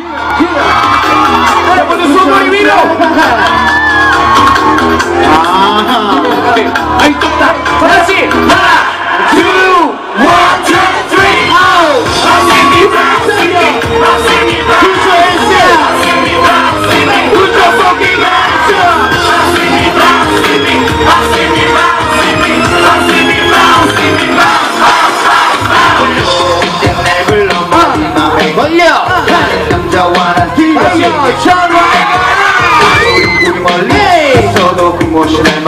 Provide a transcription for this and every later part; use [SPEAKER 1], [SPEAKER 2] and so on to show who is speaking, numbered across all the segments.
[SPEAKER 1] Yeah. Yeah. ¡Eh, pones un
[SPEAKER 2] vino! emotional.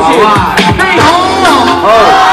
[SPEAKER 1] 好
[SPEAKER 2] 啊，内红。